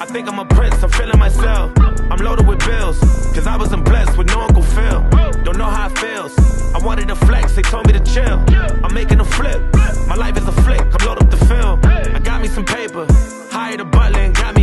I think I'm a prince, I'm feeling myself. I'm loaded with bills, cause I wasn't blessed with no Uncle Phil. Don't know how it feels. I wanted to flex, they told me to chill. I'm making a flip, my life is a flick, I'm loaded up the film. I got me some paper, hired a butler and got me.